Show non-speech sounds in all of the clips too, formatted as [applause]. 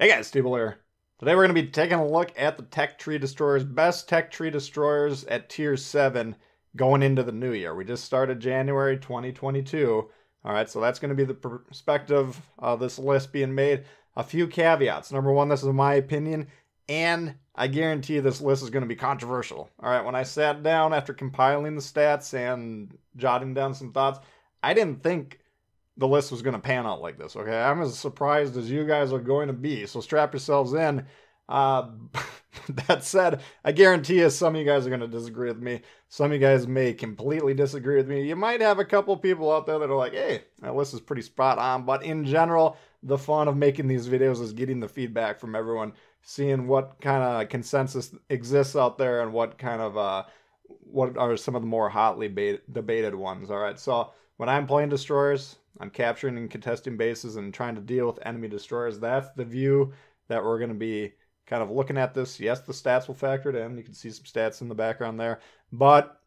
Hey guys, Steve Blair. Today we're going to be taking a look at the Tech Tree Destroyers, best Tech Tree Destroyers at Tier 7 going into the new year. We just started January 2022. All right, so that's going to be the perspective of this list being made. A few caveats. Number one, this is my opinion, and I guarantee this list is going to be controversial. All right, when I sat down after compiling the stats and jotting down some thoughts, I didn't think the list was going to pan out like this. Okay, I'm as surprised as you guys are going to be. So strap yourselves in. Uh, [laughs] that said, I guarantee you some of you guys are going to disagree with me. Some of you guys may completely disagree with me. You might have a couple people out there that are like, hey, that list is pretty spot on. But in general, the fun of making these videos is getting the feedback from everyone, seeing what kind of consensus exists out there and what kind of, uh, what are some of the more hotly debated ones. All right, so when I'm playing destroyers, I'm capturing and contesting bases and trying to deal with enemy destroyers. That's the view that we're going to be kind of looking at this. Yes, the stats will factor it in. You can see some stats in the background there. But,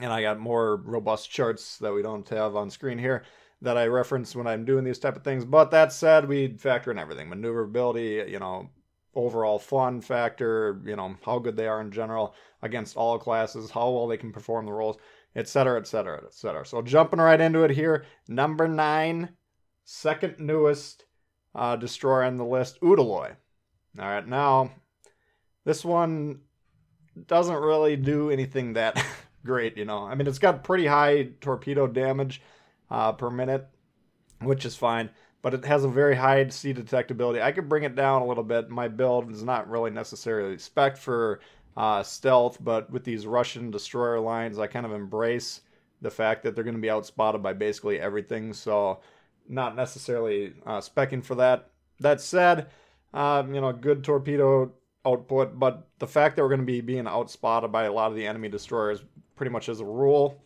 and I got more robust charts that we don't have on screen here that I reference when I'm doing these type of things. But that said, we factor in everything. Maneuverability, you know, overall fun factor, you know, how good they are in general against all classes, how well they can perform the roles etc., etc., etc. So jumping right into it here, number nine, second newest uh, destroyer on the list, Udaloi. All right, now this one doesn't really do anything that [laughs] great, you know. I mean, it's got pretty high torpedo damage uh, per minute, which is fine, but it has a very high sea detectability. I could bring it down a little bit. My build is not really necessarily spec for uh, stealth, but with these Russian destroyer lines, I kind of embrace the fact that they're going to be outspotted by basically everything. So, not necessarily uh, specking for that. That said, uh, you know, good torpedo output, but the fact that we're going to be being outspotted by a lot of the enemy destroyers pretty much as a rule,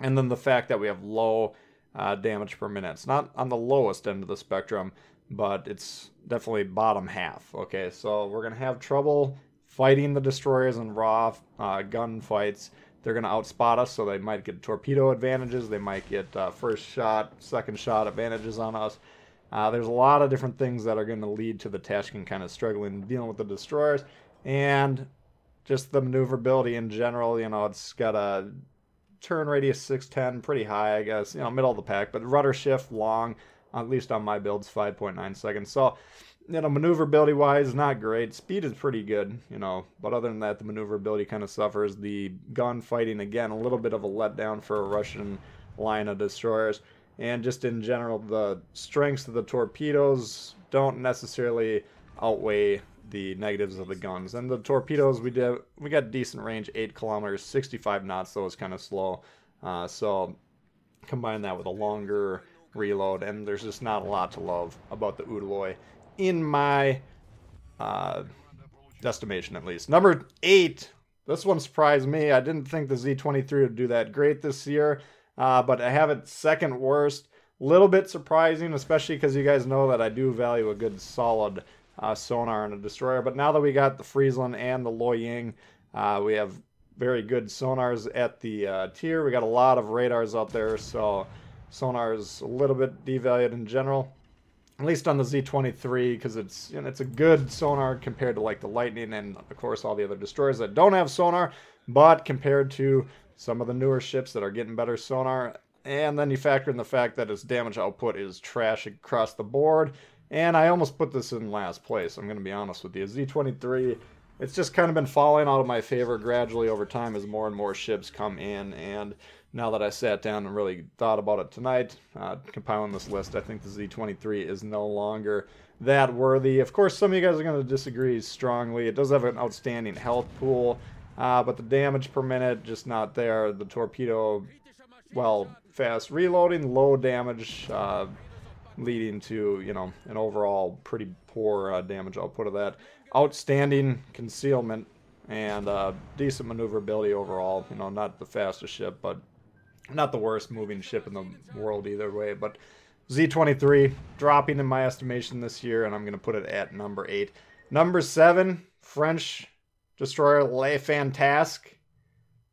and then the fact that we have low uh, damage per minute. It's not on the lowest end of the spectrum, but it's definitely bottom half. Okay, so we're going to have trouble fighting the destroyers in raw uh, gun fights. They're going to outspot us, so they might get torpedo advantages. They might get uh, first shot, second shot advantages on us. Uh, there's a lot of different things that are going to lead to the Tashkent kind of struggling dealing with the destroyers. And just the maneuverability in general, you know, it's got a turn radius 610, pretty high, I guess, you know, middle of the pack, but rudder shift long, at least on my builds, 5.9 seconds. So you know, maneuverability wise, not great. Speed is pretty good, you know, but other than that, the maneuverability kind of suffers. The gunfighting, again, a little bit of a letdown for a Russian line of destroyers. And just in general, the strengths of the torpedoes don't necessarily outweigh the negatives of the guns. And the torpedoes, we did we got decent range, eight kilometers, 65 knots, so it's kind of slow. Uh, so combine that with a longer reload, and there's just not a lot to love about the Udaloi in my uh, estimation, at least. Number eight. This one surprised me. I didn't think the Z23 would do that great this year, uh, but I have it second worst. Little bit surprising, especially because you guys know that I do value a good solid uh, sonar and a destroyer. But now that we got the Friesland and the Loyang, uh, we have very good sonars at the uh, tier. We got a lot of radars out there, so sonar is a little bit devalued in general at least on the Z23 because it's you know, it's a good sonar compared to like the Lightning and of course all the other destroyers that don't have sonar, but compared to some of the newer ships that are getting better sonar, and then you factor in the fact that its damage output is trash across the board. And I almost put this in last place. I'm going to be honest with you. Z23, it's just kind of been falling out of my favor gradually over time as more and more ships come in and now that I sat down and really thought about it tonight, uh, compiling this list, I think the Z23 is no longer that worthy. Of course, some of you guys are going to disagree strongly. It does have an outstanding health pool, uh, but the damage per minute just not there. The torpedo, well, fast reloading, low damage, uh, leading to you know an overall pretty poor uh, damage output of that. Outstanding concealment and uh, decent maneuverability overall. You know, not the fastest ship, but not the worst moving ship in the world either way, but Z23 dropping in my estimation this year, and I'm going to put it at number eight. Number seven, French destroyer Le Fantasque.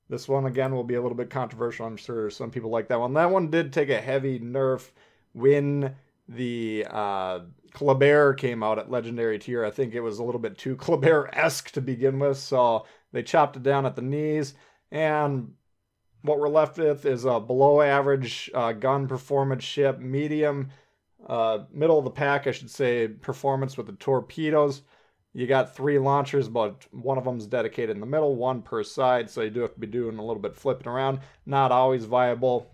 This one again will be a little bit controversial. I'm sure some people like that one. That one did take a heavy nerf when the uh, Kleber came out at legendary tier. I think it was a little bit too [laughs] Kleber esque to begin with, so they chopped it down at the knees. And what we're left with is a below average uh, gun performance ship, medium, uh, middle of the pack, I should say, performance with the torpedoes. You got three launchers, but one of them's dedicated in the middle, one per side, so you do have to be doing a little bit flipping around. Not always viable.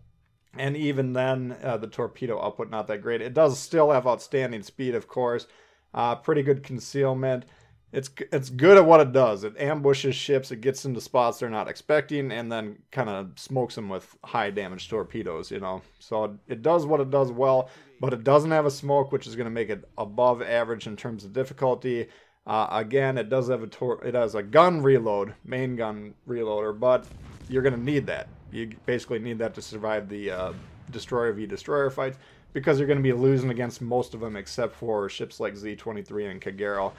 And even then, uh, the torpedo output not that great. It does still have outstanding speed, of course. Uh, pretty good concealment. It's it's good at what it does. It ambushes ships. It gets into spots they're not expecting, and then kind of smokes them with high damage torpedoes. You know, so it, does what it does well, but it doesn't have a smoke, which is going to make it above average in terms of difficulty. Uh, again, it does have a tor- it has a gun reload, main gun reloader, but you're gonna need that. You basically need that to survive the uh, destroyer v destroyer fights because you're gonna be losing against most of them except for ships like Z23 and Kagero,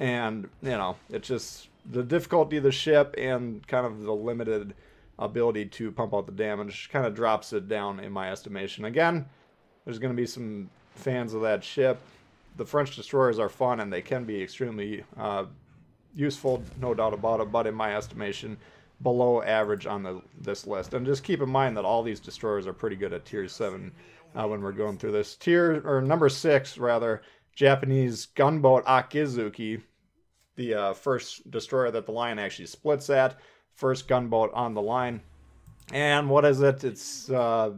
and you know it's just the difficulty of the ship and kind of the limited ability to pump out the damage kind of drops it down in my estimation. Again, there's gonna be some fans of that ship the French destroyers are fun and they can be extremely uh, useful, no doubt about it. But in my estimation, below average on the this list. And just keep in mind that all these destroyers are pretty good at tier seven uh, when we're going through this. Tier or number six rather, Japanese gunboat Akizuki, the uh, first destroyer that the line actually splits at, first gunboat on the line. And what is it? It's uh,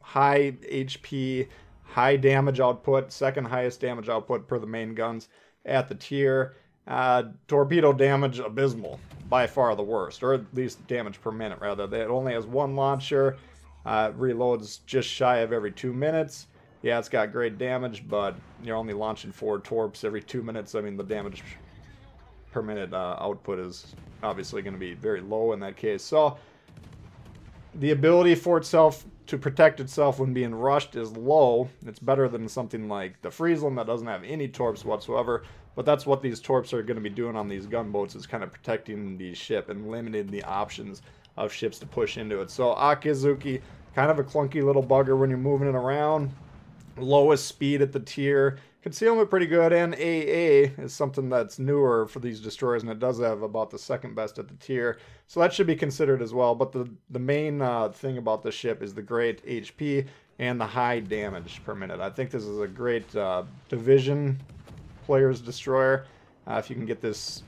high HP high damage output, second highest damage output per the main guns at the tier. Uh, torpedo damage abysmal, by far the worst, or at least damage per minute rather. It only has one launcher, uh, reloads just shy of every two minutes. Yeah, it's got great damage, but you're only launching four torps every two minutes. I mean, the damage per minute uh, output is obviously going to be very low in that case. So, the ability for itself to protect itself when being rushed is low. It's better than something like the Friesland that doesn't have any torps whatsoever. But that's what these torps are going to be doing on these gunboats is kind of protecting the ship and limiting the options of ships to push into it. So Akizuki, kind of a clunky little bugger when you're moving it around. Lowest speed at the tier. Concealment pretty good, and AA is something that's newer for these destroyers, and it does have about the second best at the tier. So that should be considered as well. But the, the main uh, thing about the ship is the great HP and the high damage per minute. I think this is a great uh, division player's destroyer. Uh, if you can get this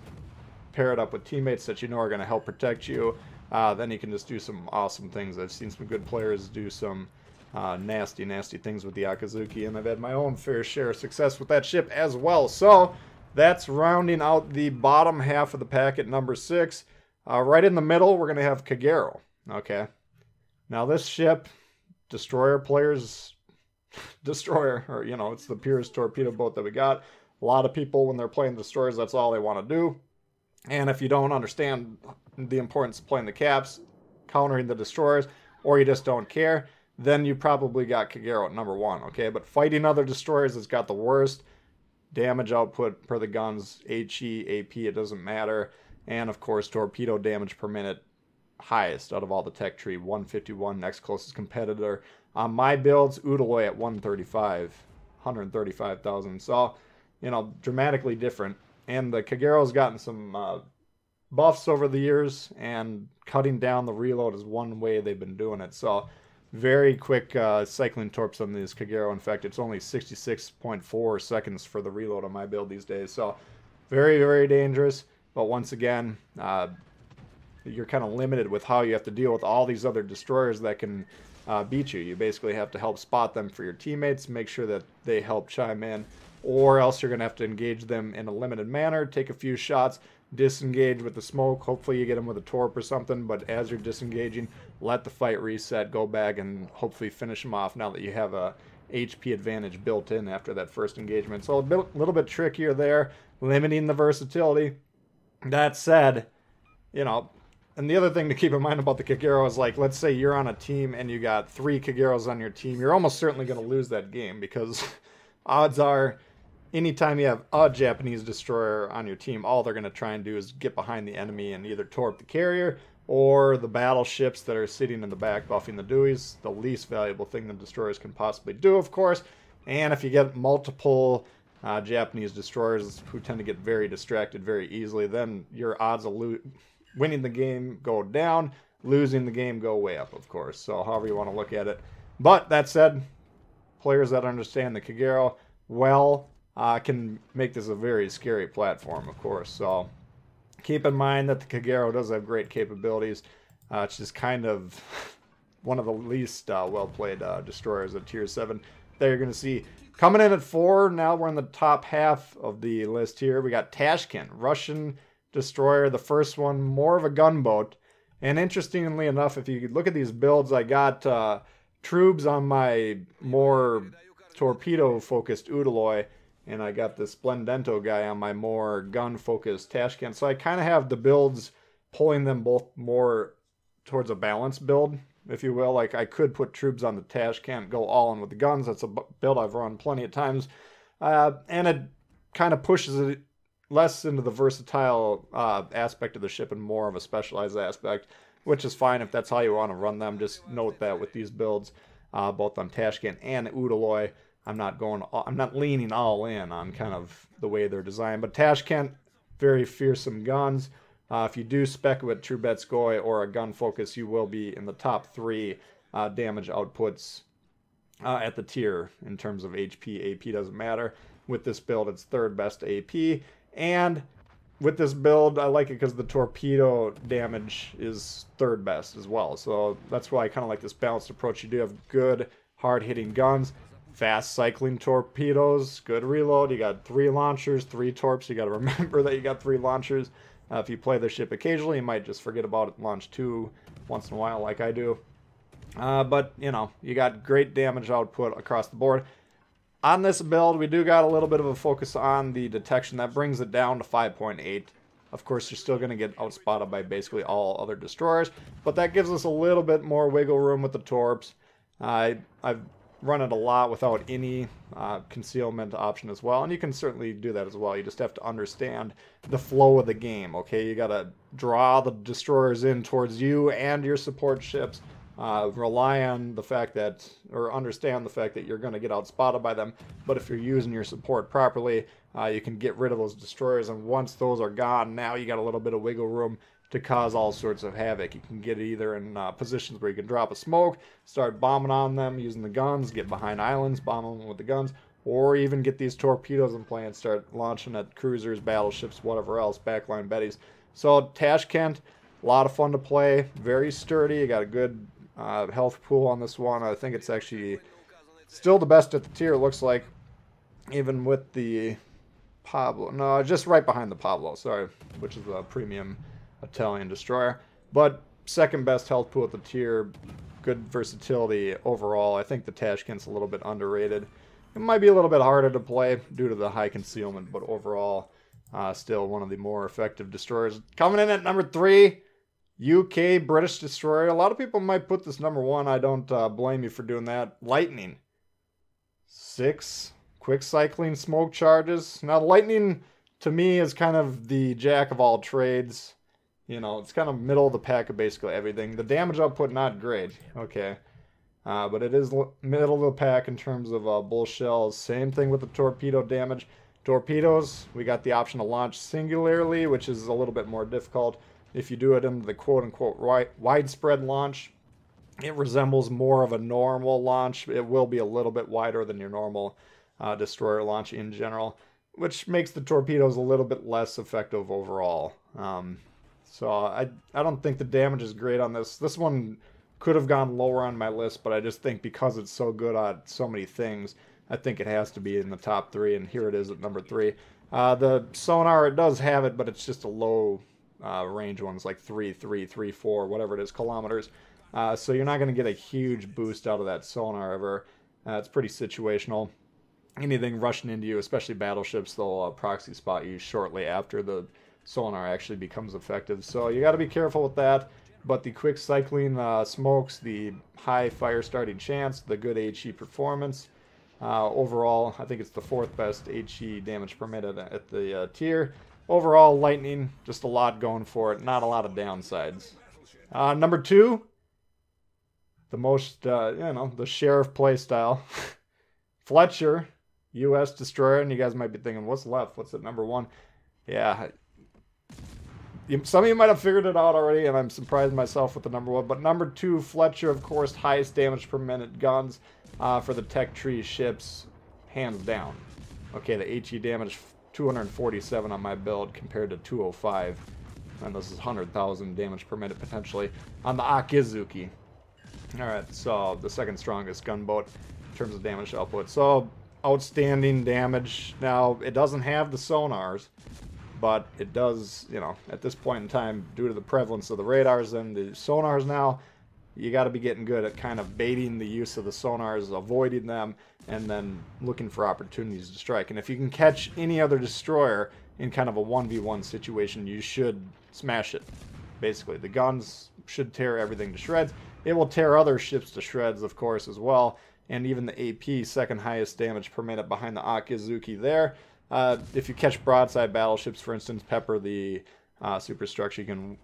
paired up with teammates that you know are going to help protect you, uh, then you can just do some awesome things. I've seen some good players do some uh, nasty, nasty things with the Akizuki, and I've had my own fair share of success with that ship as well. So that's rounding out the bottom half of the packet, number six. Uh, right in the middle, we're going to have Kagero. Okay. Now this ship, destroyer players, [laughs] destroyer, or you know, it's the purest torpedo boat that we got. A lot of people, when they're playing destroyers, that's all they want to do. And if you don't understand the importance of playing the caps, countering the destroyers, or you just don't care, then you probably got Kagero at number one, okay? But fighting other destroyers has got the worst damage output per the guns, HE, AP, it doesn't matter. And of course, torpedo damage per minute, highest out of all the tech tree, 151, next closest competitor. On my builds, Udaloi at 135, 135,000. So, you know, dramatically different. And the Kagero's gotten some uh, buffs over the years, and cutting down the reload is one way they've been doing it. So, very quick uh, cycling torps on these Kagero. In fact, it's only 66.4 seconds for the reload on my build these days. So very, very dangerous. But once again, uh, you're kind of limited with how you have to deal with all these other destroyers that can uh, beat you. You basically have to help spot them for your teammates, make sure that they help chime in, or else you're going to have to engage them in a limited manner, take a few shots, disengage with the smoke. Hopefully you get them with a torp or something, but as you're disengaging, let the fight reset, go back, and hopefully finish them off now that you have a HP advantage built in after that first engagement. So a bit, little bit trickier there, limiting the versatility. That said, you know, and the other thing to keep in mind about the Kagero is like, let's say you're on a team and you got three Kageros on your team, you're almost certainly going to lose that game because [laughs] odds are anytime you have a Japanese destroyer on your team, all they're going to try and do is get behind the enemy and either torp the carrier or the battleships that are sitting in the back buffing the Deweys. The least valuable thing the destroyers can possibly do, of course. And if you get multiple uh, Japanese destroyers who tend to get very distracted very easily, then your odds of lo- winning the game go down, losing the game go way up, of course. So, however you want to look at it. But that said, players that understand the Kagero well uh, can make this a very scary platform, of course. So, keep in mind that the Kagero does have great capabilities. Uh, it's just kind of [laughs] one of the least uh, well played uh, destroyers at Tier 7 that you're going to see. Coming in at four, now we're in the top half of the list here. We got Tashkent, Russian destroyer, the first one, more of a gunboat. And interestingly enough, if you look at these builds, I got uh, on my more torpedo focused Udaloi, and I got the Splendento guy on my more gun focused Tashkent. So I kind of have the builds pulling them both more towards a balanced build if you will. Like I could put troops on the Tashkent go all in with the guns. That's a build I've run plenty of times, uh, and it kind of pushes it less into the versatile uh, aspect of the ship and more of a specialized aspect, which is fine if that's how you want to run them. Just note that with these builds, uh, both on Tashkent and Udaloi, I'm not going. I'm not leaning all in on kind of the way they're designed. But Tashkent, very fearsome guns. Uh, if you do spec with True Trubetskoy or a gun focus, you will be in the top three uh, damage outputs uh, at the tier in terms of HP. AP doesn't matter. With this build, it's third best AP. And with this build, I like it because the torpedo damage is third best as well. So that's why I kind of like this balanced approach. You do have good, hard hitting guns, fast cycling torpedoes, good reload. You got three launchers, three torps. You got to [laughs] remember that you got three launchers. Uh, if you play the ship occasionally, you might just forget about it launch two once in a while, like I do. Uh, but, you know, you got great damage output across the board. On this build, we do got a little bit of a focus on the detection. That brings it down to 5.8. Of course, you're still going to get outspotted by basically all other destroyers, but that gives us a little bit more wiggle room with the torps. Uh, I've run it a lot without any uh, concealment option as well. And you can certainly do that as well. You just have to understand the flow of the game, okay? You got to draw the destroyers in towards you and your support ships. Uh, rely on the fact that, or understand the fact that you're going to get outspotted by them. But if you're using your support properly, uh, you can get rid of those destroyers. And once those are gone, now you got a little bit of wiggle room to cause all sorts of havoc. You can get it either in uh, positions where you can drop a smoke, start bombing on them using the guns, get behind islands, bomb them with the guns, or even get these torpedoes in play and start launching at cruisers, battleships, whatever else, backline Bettys. So Tashkent, a lot of fun to play, very sturdy. You got a good uh, health pool on this one. I think it's actually still the best at the tier. Looks like, even with the Pablo. No, just right behind the Pablo. Sorry, which is a premium Italian destroyer. But second best health pool at the tier, good versatility overall. I think the Tashkent's a little bit underrated. It might be a little bit harder to play due to the high concealment, but overall, uh, still one of the more effective destroyers. Coming in at number three, UK British destroyer. A lot of people might put this number one. I don't uh, blame you for doing that. Lightning. Six quick cycling smoke charges. Now, Lightning to me is kind of the jack of all trades. You know, it's kind of middle of the pack of basically everything. The damage output, not great. Okay. Uh, but it is middle of the pack in terms of uh, bull shells. Same thing with the torpedo damage. Torpedoes, we got the option to launch singularly, which is a little bit more difficult. If you do it in the quote-unquote widespread launch, it resembles more of a normal launch. It will be a little bit wider than your normal uh, destroyer launch in general, which makes the torpedoes a little bit less effective overall. Um, so I I don't think the damage is great on this. This one could have gone lower on my list, but I just think because it's so good at so many things, I think it has to be in the top three, and here it is at number three. Uh, the sonar it does have it, but it's just a low uh, range one. It's like three, three, three, four, whatever it is, kilometers. Uh, so you're not going to get a huge boost out of that sonar ever. Uh, it's pretty situational. Anything rushing into you, especially battleships, they'll uh, proxy spot you shortly after the sonar actually becomes effective. So you got to be careful with that. But the quick cycling uh, smokes, the high fire starting chance, the good HE performance. Uh, overall, I think it's the fourth best HE damage permitted at the uh, tier. Overall, Lightning, just a lot going for it. Not a lot of downsides. Uh, number two, the most, uh, you know, the Sheriff playstyle. [laughs] Fletcher, U.S. destroyer, and you guys might be thinking, what's left? What's at number one? Yeah, some of you might have figured it out already, and I'm surprised myself with the number one. But number two, Fletcher, of course, highest damage per minute guns uh, for the tech tree ships, hands down. Okay, the HE damage 247 on my build compared to 205. And this is 100,000 damage per minute potentially on the Akizuki. Alright, so the second strongest gunboat in terms of damage output. So, outstanding damage. Now, it doesn't have the sonars, but it does, you know, at this point in time, due to the prevalence of the radars and the sonars now, you got to be getting good at kind of baiting the use of the sonars, avoiding them, and then looking for opportunities to strike. And if you can catch any other destroyer in kind of a 1v1 situation, you should smash it. Basically, the guns should tear everything to shreds. It will tear other ships to shreds, of course, as well. And even the AP, second highest damage per minute behind the Akizuki there. Uh, if you catch broadside battleships, for instance, pepper the uh, superstructure, you can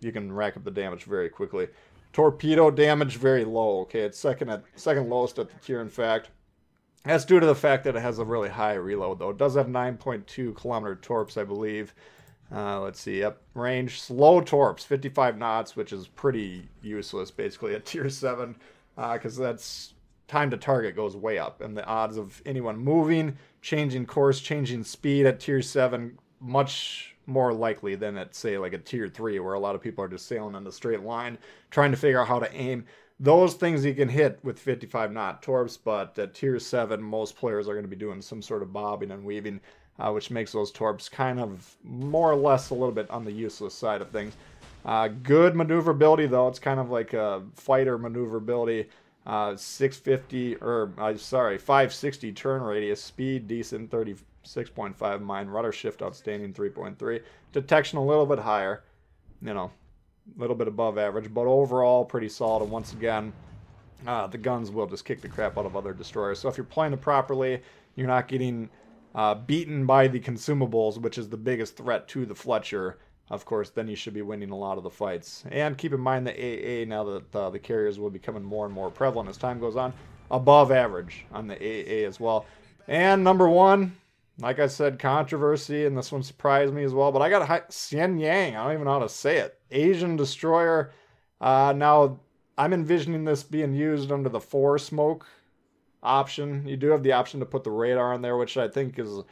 you can rack up the damage very quickly. Torpedo damage very low. Okay, it's second at second lowest at the tier. In fact, that's due to the fact that it has a really high reload, though. It does have 9.2 kilometer torps, I believe. Uh, let's see. Yep, range slow torps, 55 knots, which is pretty useless basically at [laughs] tier seven, because uh, that's time to target goes way up, and the odds of anyone moving, changing course, changing speed at tier seven much more likely than at say like a tier three, where a lot of people are just sailing on the straight line, trying to figure out how to aim. Those things you can hit with 55 knot torps, but at tier seven, most players are going to be doing some sort of bobbing and weaving, uh, which makes those torps kind of more or less a little bit on the useless side of things. Uh, good maneuverability though; it's kind of like a fighter maneuverability. Uh, 650 or uh, sorry 560 turn radius speed decent 36.5 mine rudder shift outstanding 3.3 detection a little bit higher you know a little bit above average but overall pretty solid and once again uh, the guns will just kick the crap out of other destroyers. So if you're playing it properly you're not getting uh, beaten by the consumables which is the biggest threat to the Fletcher of course, then you should be winning a lot of the fights. And keep in mind the AA, now that uh, the carriers will be becoming more and more prevalent as time goes on, above average on the AA as well. And number one, like I said, controversy, and this one surprised me as well, but I got Hsienyang. I don't even know how to say it. Asian Destroyer. Uh, now, I'm envisioning this being used under the four smoke option. You do have the option to put the radar on there, which I think is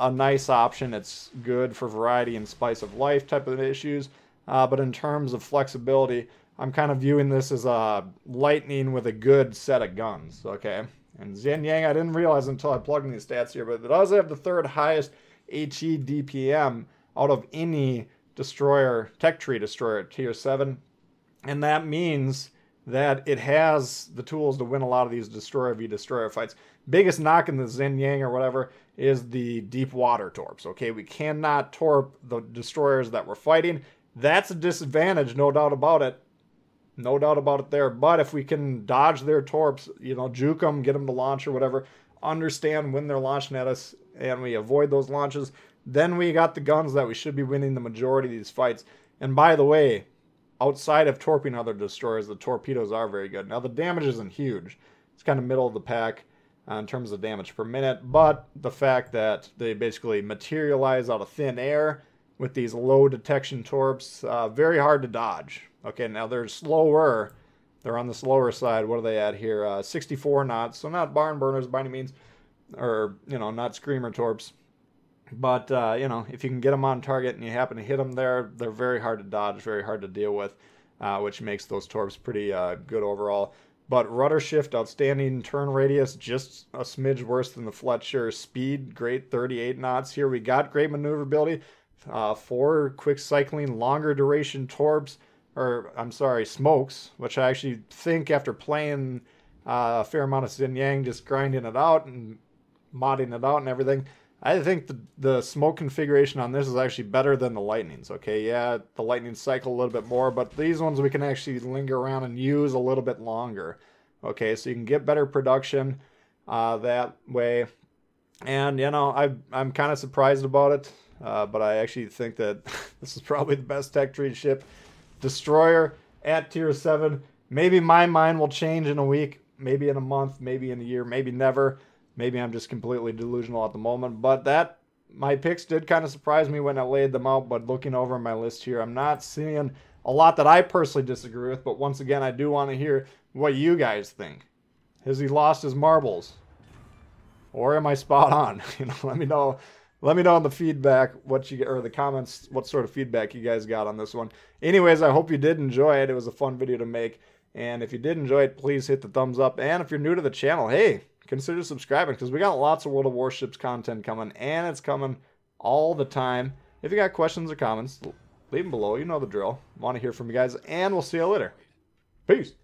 a nice option. It's good for variety and spice of life type of issues. Uh, but in terms of flexibility, I'm kind of viewing this as a lightning with a good set of guns. Okay. And Hsienyang, I didn't realize until I plugged in these stats here, but it does have the third highest HE DPM out of any destroyer, tech tree destroyer tier 7. And that means that it has the tools to win a lot of these destroyer v destroyer fights. Biggest knock in the Hsienyang or whatever is the deep water torps. Okay, we cannot torp the destroyers that we're fighting. That's a disadvantage, no doubt about it. No doubt about it there. But if we can dodge their torps, you know, juke them, get them to launch or whatever, understand when they're launching at us, and we avoid those launches, then we got the guns that we should be winning the majority of these fights. And by the way, outside of torping other destroyers, the torpedoes are very good. Now, the damage isn't huge, it's kind of middle of the pack uh, in terms of damage per minute, but the fact that they basically materialize out of thin air with these low detection torps, uh, very hard to dodge. Okay, now they're slower. They're on the slower side. What are they at here? Uh, 64 knots, so not barn burners by any means, or you know, not screamer torps. But uh, you know, if you can get them on target and you happen to hit them there, they're very hard to dodge, very hard to deal with, uh, which makes those torps pretty uh, good overall. But rudder shift, outstanding turn radius, just a smidge worse than the Fletcher. Speed, great 38 knots. Here we got great maneuverability. Uh, four quick cycling, longer duration torps, or I'm sorry, smokes, which I actually think after playing uh, a fair amount of Hsienyang, just grinding it out and modding it out and everything, I think the, the smoke configuration on this is actually better than the Lightnings, okay? Yeah, the Lightning cycle a little bit more, but these ones we can actually linger around and use a little bit longer. Okay, so you can get better production uh, that way. And, you know, I, I'm kind of surprised about it, uh, but I actually think that [laughs] this is probably the best tech tree ship. Destroyer at tier 7. Maybe my mind will change in a week. maybe in a month, maybe in a year, maybe never. Maybe I'm just completely delusional at the moment. But that my picks did kind of surprise me when I laid them out. But looking over my list here, I'm not seeing a lot that I personally disagree with. But once again, I do want to hear what you guys think. Has he lost his marbles? Or am I spot on? [laughs] You know, let me know. Let me know in the feedback what you get or the comments what sort of feedback you guys got on this one. Anyways, I hope you did enjoy it. It was a fun video to make. And if you did enjoy it, please hit the thumbs up. And if you're new to the channel, hey, consider subscribing because we got lots of World of Warships content coming, and it's coming all the time. If you got questions or comments, leave them below. You know the drill. Want to hear from you guys, and we'll see you later. Peace.